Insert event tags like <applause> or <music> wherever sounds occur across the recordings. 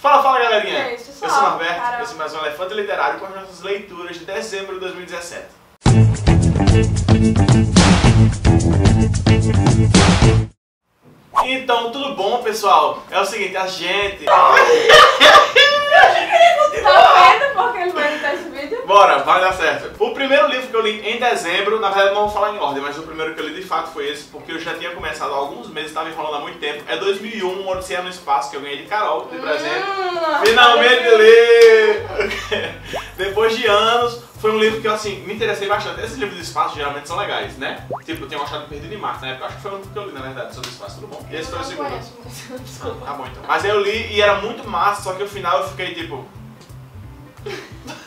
Fala, fala galerinha! É isso, eu sou o Norberto, cara. esse é mais um Elefante Literário com as nossas leituras de dezembro de 2017. Então, tudo bom, pessoal? É o seguinte, a gente... <laughs> Tá vendo porque ele vai editar esse vídeo? Bora, vai dar certo. O primeiro livro que eu li em dezembro, na verdade não vou falar em ordem, mas o primeiro que eu li de fato foi esse, porque eu já tinha começado há alguns meses, estava enrolando há muito tempo. É 2001, um Odisseia no Espaço, que eu ganhei de Carol, de presente. Hum, Finalmente li! <laughs> Depois de anos, foi um livro que eu assim, me interessei bastante. Esses livros de espaço geralmente são legais, né? Tipo, eu tenho achado Perdido em Marte, na época eu acho que foi o único que eu li, na verdade, sobre espaço, tudo bom? E esse foi o segundo. segundo. Desculpa. Tá bom então. Mas eu li e era muito massa, só que no final eu fiquei tipo.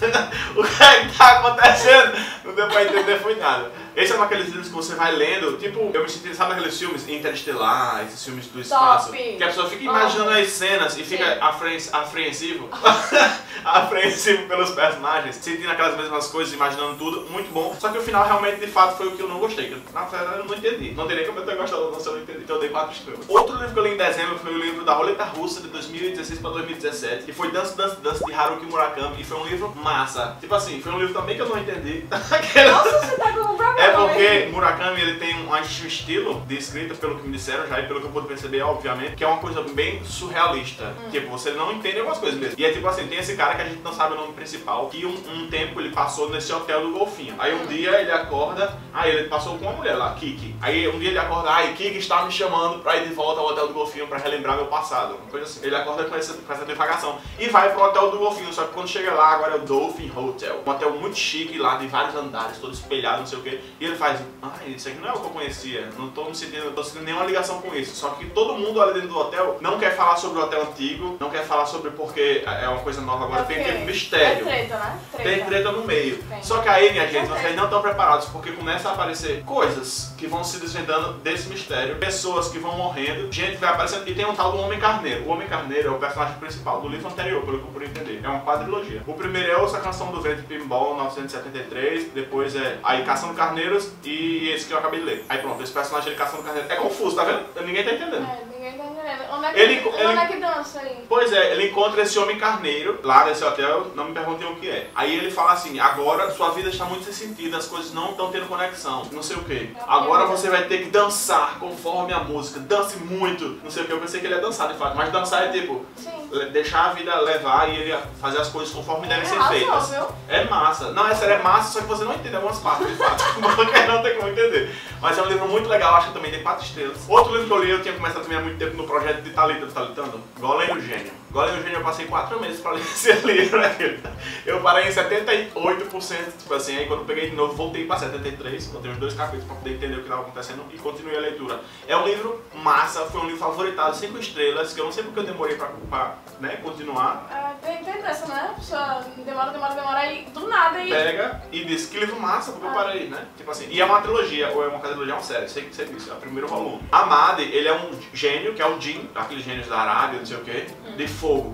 <laughs> o que é que tá acontecendo? Não deu pra entender, foi nada. Esse é um daqueles livros que você vai lendo, tipo, eu me senti, sabe aqueles filmes Interestelar, esses filmes do espaço? Top. Que a pessoa fica imaginando as cenas e fica Sim. afren apreensivo, <laughs> <laughs> apreensivo pelos personagens, sentindo aquelas mesmas coisas, imaginando tudo, muito bom. Só que o final realmente, de fato, foi o que eu não gostei, que eu, na verdade eu não entendi. Não teria como eu ter gostado não se eu não entendi, então eu dei 4 estrelas. Outro livro que eu li em dezembro foi o livro da Roleta Russa de 2016 para 2017, que foi Dance Dance Dance de Haruki Murakami, e foi um livro massa. Tipo assim, foi um livro também que eu não entendi. <laughs> Nossa, você tá com um problema. É porque hein? Murakami ele tem um, um estilo de escrita, pelo que me disseram já e pelo que eu pude perceber, obviamente, que é uma coisa bem surrealista. Hum. Tipo, você não entende algumas coisas mesmo. E é tipo assim, tem esse cara que a gente não sabe o nome principal, que um, um tempo ele passou nesse hotel do Golfinho. Aí um Hum. dia ele acorda, aí ele passou com uma mulher lá, Kiki. Aí um dia ele acorda, ai, Kiki está me chamando pra ir de volta ao hotel do Golfinho pra relembrar meu passado. Uma coisa assim. Ele acorda com essa, com essa divagação e vai pro hotel do Golfinho. Só que quando chega lá, agora é o Dolphin Hotel. Um hotel muito chique lá, de vários andares, todo espelhado, não sei o quê. E ele faz, ai, isso aqui não é o que eu conhecia. Não tô me sentindo, não tô sentindo nenhuma ligação com isso. Só que todo mundo ali dentro do hotel não quer falar sobre o hotel antigo, não quer falar sobre porque é uma coisa nova agora, tem Ok. tipo mistério. É treta, né? Tem treta no meio. Tem. Só que aí, minha gente, Tem. vocês não estão preparados porque começa a aparecer coisas que vão se desvendando desse mistério, pessoas que vão morrendo, gente que vai aparecendo. E tem um tal do Homem Carneiro. O Homem Carneiro é o personagem principal do livro anterior, pelo que eu pude entender. É uma quadrilogia. O primeiro é Ouça a Canção do Vento Pinball, 1973. Depois é aí Caçando Carneiros e esse que eu acabei de ler. Aí pronto, esse personagem de Caçando Carneiros é confuso, tá vendo? Ninguém tá entendendo. É, é que, Ele- onde ele- é que dança aí? Pois é, ele encontra esse homem carneiro lá nesse hotel, não me perguntem o que é. Aí ele fala assim: agora sua vida está muito sem sentido, as coisas não estão tendo conexão, não sei o que. Agora você vai ter que dançar conforme a música, dance muito, não sei o que. Eu pensei que ele ia dançar de fato, mas dançar é tipo Sim. deixar a vida levar e ele fazer as coisas conforme devem ser Arrasou, feitas. É massa. Não, essa é massa, só que você não entende algumas partes, de fato. <laughs> Não tem como entender. Mas é um livro muito legal, acho que também tem quatro estrelas. Outro livro que eu li, eu tinha começado também há muito tempo no projeto de Thalita, do Talitando, Golem e o Gênio. Golem e o Gênio eu passei quatro meses pra <laughs> ler esse livro. Eu parei em 78%, tipo assim, aí quando eu peguei de novo, voltei pra 73%, botei uns dois capítulos pra poder entender o que estava acontecendo e continuei a leitura. É um livro massa, foi um livro favoritado, cinco estrelas, que eu não sei porque eu demorei pra, pra né, continuar. É, tem, tem dessa, né? A pessoa demora, demora, demora e do nada e. pega e diz que livro massa, porque eu Ah. parei, né? Tipo assim, e é uma trilogia, ou é uma quadrilogia, é uma série, sei que sei disso, é o primeiro volume. Amade, ele é um gênio, que é o Jin, aqueles gênios da Arábia, não sei o quê, de fogo.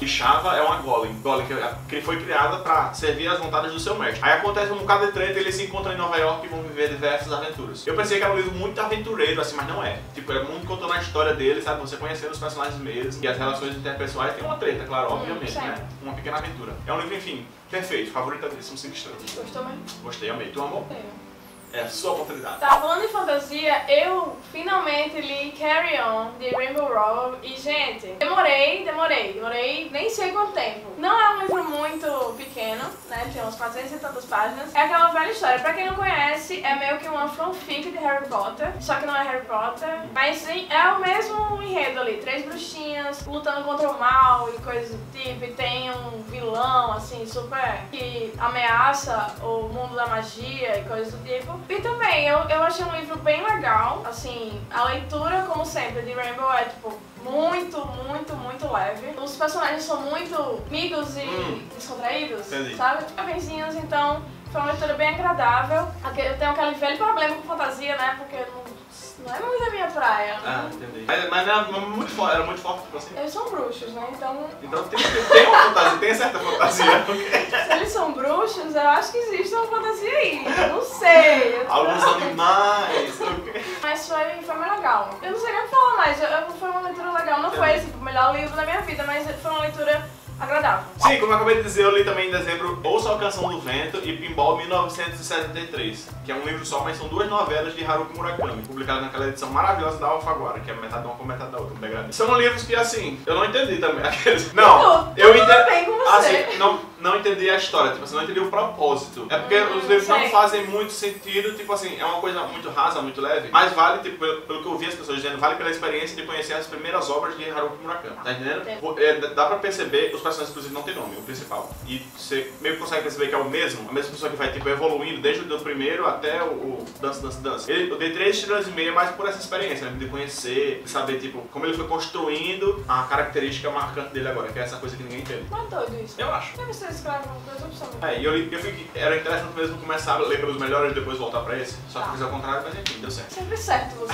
E Shava é uma golem, golem que, foi criada pra servir às vontades do seu mestre. Aí acontece um bocado de treta, eles se encontram em Nova York e vão viver diversas aventuras. Eu pensei que era um livro muito aventureiro, assim, mas não é. Tipo, é muito contando a história deles, sabe? Você conhecendo os personagens mesmo, e as relações interpessoais. Tem uma treta, claro, Hum, obviamente, né? Uma pequena aventura. É um livro, enfim, perfeito, favoritadíssimo, 5 estrelas. Gostou mesmo? Gostei, amei. Tu amou? Eu. É a sua oportunidade. Tá, falando em fantasia, eu finalmente li Carry On, de Rainbow Rowell. E, gente, demorei, demorei, demorei nem sei quanto tempo. Não é um livro muito pequeno, né? Tem uns 400 e tantas páginas. É aquela velha história. Pra quem não conhece, é meio que uma fanfic de Harry Potter. Só que não é Harry Potter. Mas sim, é o mesmo enredo ali. Três bruxinhas lutando contra o mal e coisas do tipo. E tem um vilão, assim, super... que ameaça o mundo da magia e coisas do tipo. E também, eu, eu achei um livro bem legal. Assim, a leitura, como sempre, de Rainbow é, tipo, muito, muito, muito leve. Os personagens são muito amigos e Hum. descontraídos, Entendi. sabe? Tipo, benzinhos, então foi uma leitura bem agradável. Eu tenho aquele velho problema com fantasia, né? Porque não, não é muito a minha praia. Ah, entendi. Mas, mas era muito forte, era muito forte, tipo assim. Eles são bruxos, né? Então, Então tem, tem, uma fantasia, tem certa fantasia. se <laughs> eles são bruxos, eu acho que existe uma fantasia aí. Eu não sei. Alguns animais. <laughs> mas foi, foi muito legal. Eu não sei nem o que falar mais, eu, eu- foi uma leitura legal. Não foi assim, o melhor livro da minha vida, mas foi uma leitura agradável. Sim, como eu acabei de dizer, eu li também em dezembro Ouça a Canção do Vento e Pinball 1973, que é um livro só, mas são duas novelas de Haruki Murakami, publicadas naquela edição maravilhosa da Alfaguara, que é metade de uma com metade da outra, um degradê. São livros que, assim, eu não entendi também. <laughs> Aqueles... Não, eu tudo entendi. Assim, não, não entendi a história, tipo assim, não entendi o propósito. É porque Hum, os livros não sei. fazem muito sentido, tipo assim, é uma coisa muito rasa, muito leve, mas vale, tipo, pelo, pelo que eu vi as pessoas dizendo, vale pela experiência de conhecer as primeiras obras de Haruki Murakami, tá entendendo? É, dá pra perceber, os personagens inclusive não tem nome, o principal. E você meio que consegue perceber que é o mesmo, a mesma pessoa que vai, tipo, evoluindo desde o do primeiro até o, o Dança, Dança, Dança. Ele- Eu dei três estrelas e meia mais por essa experiência, né, de conhecer, de saber, tipo, como ele foi construindo a característica marcante dele agora, que é essa coisa que ninguém entende. Não é doido isso. Eu acho. Deve ser escreve uma coisa absolutamente. É, e eu, eu fiquei, era interessante mesmo começar a ler pelos melhores e depois voltar pra esse. Só que Tá. fiz ao contrário, mas enfim, deu certo. Sempre certo você,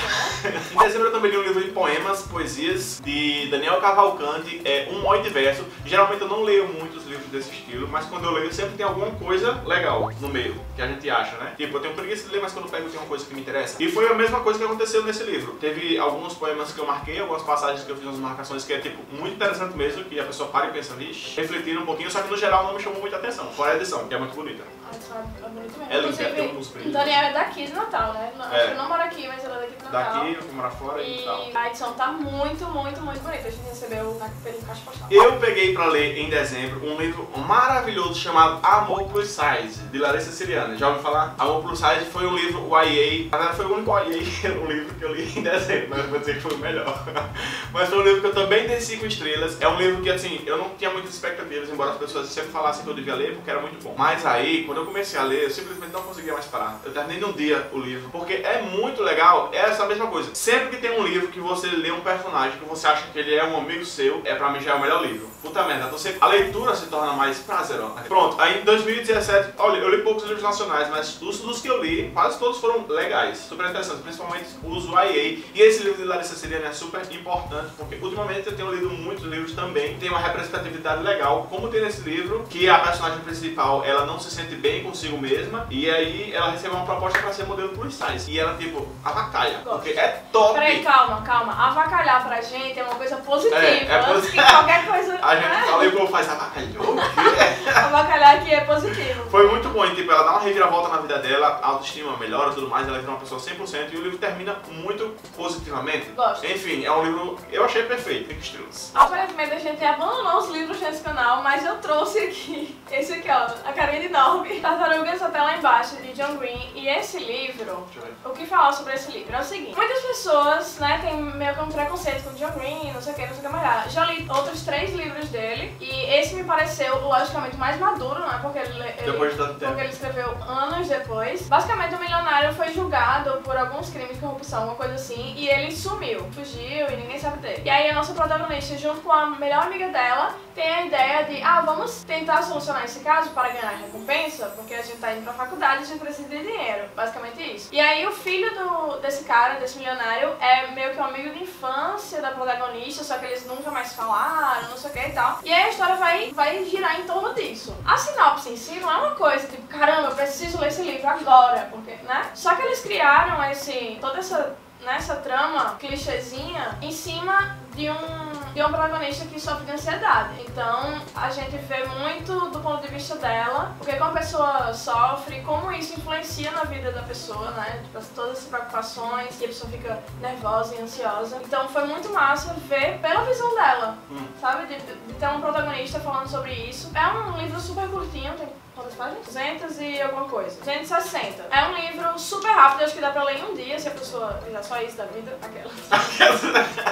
né? <laughs> Em dezembro eu também li um livro de poemas, poesias, de Daniel Cavalcante, é Um Moi Diverso. Geralmente eu não leio muitos livros desse estilo, mas quando eu leio sempre tem alguma coisa legal no meio, que a gente acha, né? Tipo, eu tenho preguiça de ler, mas quando eu pego tem uma coisa que me interessa. E foi a mesma coisa que aconteceu nesse livro. Teve alguns poemas que eu marquei, algumas passagens que eu fiz umas marcações que é, tipo, muito interessante mesmo, que a pessoa para e pensa, vixe, refletir um pouquinho, só que no geral não me chamou muita atenção. Fora a edição, que é muito bonita. É bonito mesmo. É lindo, tem Inclusive, alguns o brilhos. Daniel é daqui de Natal, né? Não- É. Acho que não mora aqui, mas ele é daqui de Natal. Daqui, eu fui morar fora e, tal. E a edição tá muito, muito, muito bonita. A gente recebeu na- pelo caixa postal. Eu peguei pra ler em dezembro um livro maravilhoso chamado Amor Plus Size, de Larissa Siriana. Já ouviu falar? Amor Plus Size foi um livro YA, na verdade foi o único YA, <laughs> um livro que eu li em dezembro, mas vou dizer que foi o melhor. <laughs> Mas foi um livro que eu também dei 5 estrelas. É um livro que, assim, eu não tinha muitas expectativas, embora as pessoas sempre falassem que eu devia ler, porque era muito bom. Mas aí, quando eu comecei a ler, eu simplesmente não conseguia mais parar. Eu terminei num dia o livro, porque é muito legal, é essa mesma coisa. Sempre que tem um livro que você lê um personagem que você acha que ele é um amigo seu, é pra mim já é o melhor livro. Puta merda, você, a leitura se torna mais prazerosa. Pronto, aí em 2017, olha, eu li poucos livros nacionais, mas os dos que eu li, quase todos foram legais, super interessantes, principalmente os YA. E esse livro de Larissa Siriana é super importante, porque ultimamente eu tenho lido muitos livros também, tem uma representatividade legal, como tem nesse livro, que a personagem principal, ela não se sente bem consigo mesma, e aí ela recebe uma proposta pra ser modelo plus size. E ela, tipo, avacalha, porque é top! Peraí, calma, calma. Avacalhar pra gente é uma coisa positiva. É, é posi- que qualquer coisa. A gente né? fala e o povo faz avacalhou? <laughs> Avacalhar aqui é positivo. Foi muito bom, e, tipo, ela dá uma reviravolta na vida dela, a autoestima melhora tudo mais, ela vira uma pessoa 100% e o livro termina muito positivamente. Gosto. Enfim, é um livro, eu achei perfeito, 5 estrelas. Aparentemente a gente abandonou os livros nesse canal, mas eu trouxe aqui, <laughs> esse aqui ó, a carinha enorme, Tartarugas até lá embaixo, de John Green. E esse livro, o que falar sobre esse livro é o seguinte: muitas pessoas, né, tem meio que um preconceito com John Green, não sei o que, não sei o que mais lá. Já li outros três livros dele e esse me pareceu, logicamente, mais maduro, né, porque ele, ele- Depois de tanto tempo. porque ele escreveu anos depois. Basicamente, o milionário foi julgado por alguns crimes de corrupção, alguma coisa assim, e ele sumiu, fugiu e ninguém sabe dele. E aí, a nossa protagonista, junto com a melhor amiga dela, tem a ideia de, ah, vamos tentar solucionar esse caso para ganhar recompensa, porque a gente tá indo pra faculdade e a gente precisa de dinheiro. Basicamente isso. E aí, o filho do, desse cara, desse milionário, é meio que um amigo de infância da protagonista, só que eles nunca mais falaram, não sei o que e tal. E aí, a história vai, vai girar em torno disso. A sinopse em si não é uma coisa tipo, caramba, eu preciso ler esse livro agora, porque, né? Só que eles criaram esse, toda essa, né, essa trama clichêzinha em cima de um, de um protagonista que sofre de ansiedade. Então, a gente vê muito do ponto de vista dela, porque como a pessoa sofre, como isso influencia na vida da pessoa, né? Tipo, todas essas preocupações, e a pessoa fica nervosa e ansiosa. Então, foi muito massa ver pela visão dela, Hum. sabe? De, de ter um protagonista falando sobre isso. É um livro super curtinho, tem quantas páginas? 200 e alguma coisa. 260. É um livro super rápido, acho que dá pra ler em um dia se a pessoa fizer só isso da vida. Aquela.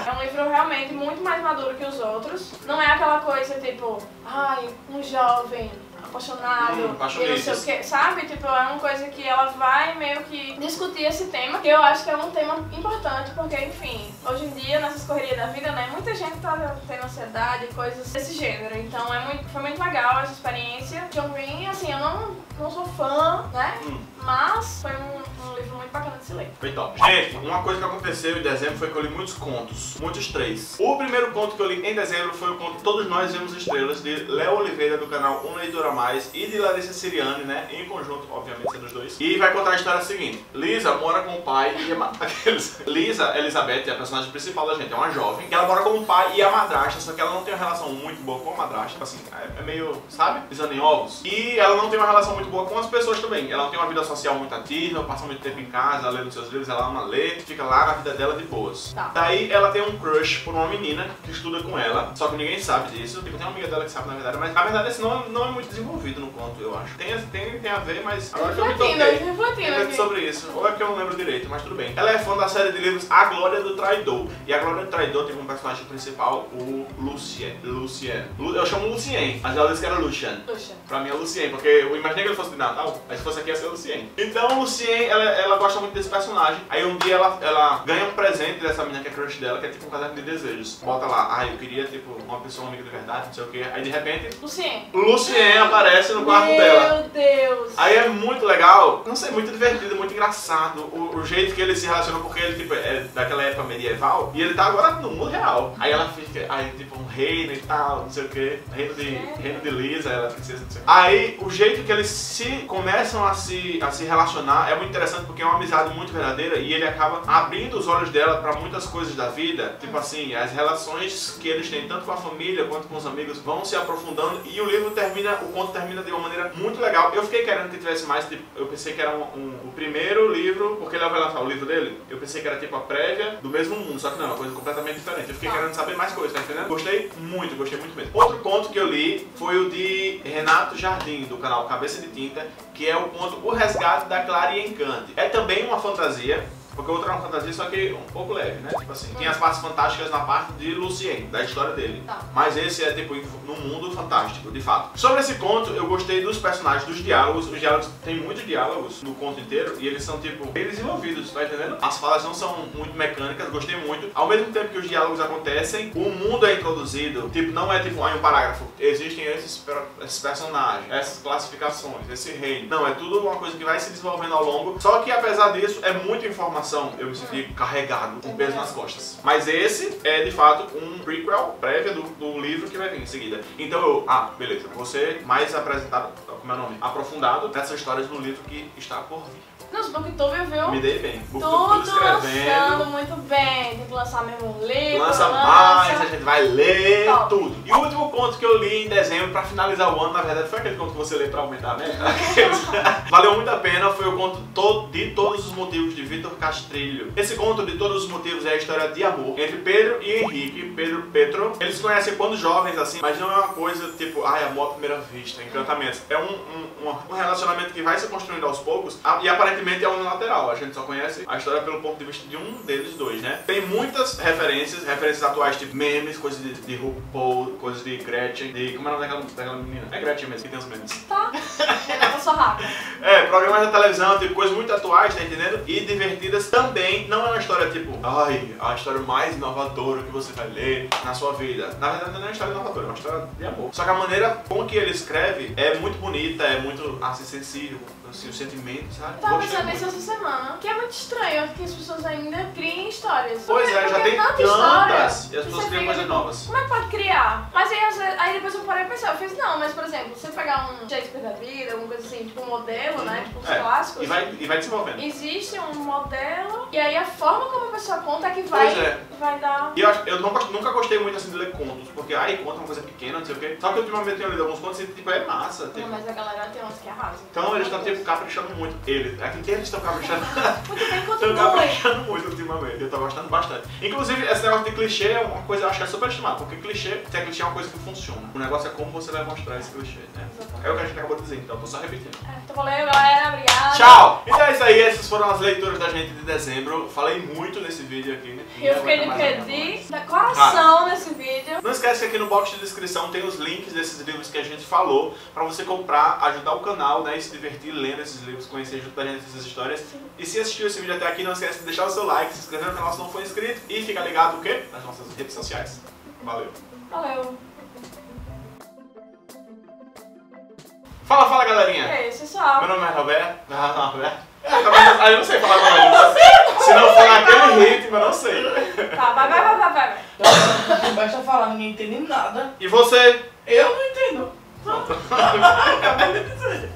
É um livro realmente muito mais maduro que os outros. Não é aquela coisa tipo, ai, um jovem apaixonado Hum, e não sei o que, sabe? Tipo, é uma coisa que ela vai meio que discutir esse tema, que eu acho que é um tema importante, porque, enfim, hoje em dia, nessas correrias da vida, né, muita gente tá tendo ansiedade e coisas desse gênero. Então, é muito, foi muito legal essa experiência. John Green, assim, eu não, não sou fã, né? Hum. Mas foi um, um livro muito bacana de se ler. Foi top. Gente, uma coisa que aconteceu em dezembro foi que eu li muitos contos, muitos três. O primeiro conto que eu li em dezembro foi o conto Todos Nós Vemos Estrelas, de Léo Oliveira, do canal Uma Editora Tomás e de Larissa Siriani, né? Em conjunto, obviamente, sendo os dois. E vai contar a história seguinte. Lisa mora com o pai e a... <laughs> Lisa Elizabeth é a personagem principal da gente, é uma jovem. Ela mora com o pai e a madrasta, só que ela não tem uma relação muito boa com a madrasta. Assim, é, é meio, sabe? Pisando em ovos. E ela não tem uma relação muito boa com as pessoas também. Ela não tem uma vida social muito ativa, passa muito tempo em casa, lendo seus livros, ela ama ler, fica lá na vida dela de boas. Tá. Daí ela tem um crush por uma menina que estuda com ela, só que ninguém sabe disso. Tipo, tem uma amiga dela que sabe na verdade, mas na verdade esse não, não é muito desenvolvido no conto, eu acho. Tem, tem, tem a ver, mas agora que eu me toquei. refletindo sobre isso. Ou é porque eu não lembro direito, mas tudo bem. Ela é fã da série de livros A Glória do Traidor. E a Glória do Traidor tem como personagem principal o Lucien. Lucien. Lu- Eu chamo Lucien, mas ela disse que era Lucian. Puxa. Pra mim é Lucien, porque eu imaginei que ele fosse de Natal, mas se fosse aqui ia ser Lucien. Então Lucien, ela, ela gosta muito desse personagem. Aí um dia ela, ela ganha um presente dessa menina que é crush dela, que é tipo um caderno de desejos. Bota lá, ah, eu queria tipo uma pessoa amiga de verdade, não sei o quê. Aí de repente, Lucien. Lucien aparece no quarto Meu dela. Deus. Aí é muito legal, não sei, muito divertido, muito engraçado o, o jeito que ele se relaciona, porque ele tipo, é daquela época medieval e ele tá agora no mundo real. Aí ela fica, aí tipo um reino e tal, não sei o que, reino de, reino de Lisa, ela é princesa, não sei o quê. Aí o jeito que eles se começam a se, a se relacionar é muito interessante porque é uma amizade muito verdadeira e ele acaba abrindo os olhos dela pra muitas coisas da vida, tipo assim, as relações que eles têm tanto com a família quanto com os amigos vão se aprofundando e o livro termina, o conto termina de uma maneira muito legal. Eu fiquei querendo que tivesse mais, tipo, eu pensei que era um, um- o primeiro livro, porque ele vai lançar o livro dele, eu pensei que era tipo a prévia do mesmo mundo, só que não, é uma coisa completamente diferente. Eu fiquei Tá. querendo saber mais coisas, tá entendendo? Gostei muito, gostei muito mesmo. Outro conto que eu li foi o de Renato Jardim, do canal Cabeça de Tinta, que é o conto O Resgate da Clara e Encante. É também uma fantasia, porque o outro era uma fantasia, só que um pouco leve, né? Tipo assim, tinha as partes fantásticas na parte de Lucien, da história dele. Tá. Mas esse é tipo num mundo fantástico, de fato. Sobre esse conto, eu gostei dos personagens, dos diálogos. Os diálogos tem muitos diálogos no conto inteiro e eles são tipo bem desenvolvidos, tá entendendo? As falas não são muito mecânicas, gostei muito. Ao mesmo tempo que os diálogos acontecem, o mundo é introduzido. Tipo, não é tipo um parágrafo. Existem esses, esses personagens, essas classificações, esse reino. Não, é tudo uma coisa que vai se desenvolvendo ao longo. Só que apesar disso, é muita informação. Eu me senti carregado, com peso nas costas. Mas esse é de fato um prequel, prévia do, do livro que vai vir em seguida. Então eu, ah, beleza, ser mais apresentado, como é o nome? Aprofundado nessas histórias no livro que está por vir. Não, se Booktube, viu? Me dei bem. Tudo lançando muito bem. Tem que lançar mesmo livro. Lança mais, a lança. gente vai ler Top. tudo. E o último conto que eu li em dezembro pra finalizar o ano, na verdade, foi aquele conto que você lê pra aumentar a <laughs> meta. Valeu muito a pena, foi o conto to- de todos os motivos de Vitor Castrilho. Esse conto de todos os motivos é a história de amor entre Pedro e Henrique, Pedro Petro. Eles se conhecem quando jovens, assim, mas não é uma coisa tipo, ai, amor à primeira vista, encantamento. É um, um, um- relacionamento que vai se construindo aos poucos e aparentemente é unilateral. A gente só conhece a história pelo ponto de vista de um deles dois, né? Tem muitas referências, referências atuais, tipo memes, coisas de, de RuPaul, coisas de Gretchen, de. Como é o nome daquela, daquela menina? É Gretchen mesmo, que tem os memes. Tá. Renata só rápido. É, programas da televisão, tipo, coisas muito atuais, tá entendendo? E divertidas também. Não é uma história tipo, ai, a história mais inovadora que você vai ler na sua vida. Na verdade, não é uma história inovadora, é uma história de amor. Só que a maneira com que ele escreve é muito bonita, é muito assim, sensível, assim, o sentimento, sabe? Eu pensando muito. nisso essa semana. Que é muito estranho que as pessoas ainda criem histórias. Pois é, já tem tanta tantas e as pessoas criam coisas tipo, novas. Como é que pode criar? Mas aí, vezes- aí depois eu parei e pensei, eu fiz, não, mas por exemplo, você pegar um Shakespeare da vida, alguma coisa assim, tipo um modelo, né? Tipo os É, clássicos. E vai, e vai desenvolvendo. Existe um modelo, e aí a forma como a pessoa conta é que vai, Pois é. vai dar. E eu, eu nunca gostei muito assim de ler contos, porque ai, conto é uma coisa pequena, não sei o quê. Só que ultimamente eu tenho lido alguns contos e tipo, é massa. Tipo. Não, mas a galera tem uns que arrasam. Então eles estão tipo caprichando muito. Eles, eles estão caprichando. Muito bem, <laughs> Estão caprichando muito ultimamente. Eu tô gostando bastante. Inclusive, esse negócio de clichê é uma coisa que eu acho que é super estimado, porque clichê, se é clichê é uma coisa que funciona. O negócio é como você vai mostrar esse clichê, né? É o que a gente acabou de dizer, então eu tô só repetindo. É, então valeu, galera. Obrigada. Tchau! Então é isso aí, essas foram as leituras da gente de dezembro. Falei muito nesse vídeo aqui. né? Eu fiquei de voz. da coração nesse vídeo. Não esquece que aqui no box de descrição tem os links desses livros que a gente falou pra você comprar, ajudar o canal, né, e se divertir lendo esses livros, conhecer junto da gente essas histórias. E se assistiu esse vídeo até aqui, não esquece de deixar o seu like, se inscrever no canal se não for inscrito e fica ligado o quê? Nas nossas redes sociais. Valeu. Valeu. Fala, fala galerinha. É isso, pessoal. Meu nome é Roberto. <laughs> Ah, não, Roberto. É, talvez- Ah, eu não sei falar com ele. Se não for naquele ritmo, eu não sei. Tá, vai, vai, vai, vai, vai. Basta falar, ninguém entende nada. E você? Eu não entendo. Não, Acabei de dizer.